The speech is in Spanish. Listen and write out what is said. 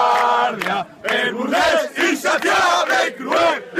guardia, el burlés insaciable y cruel.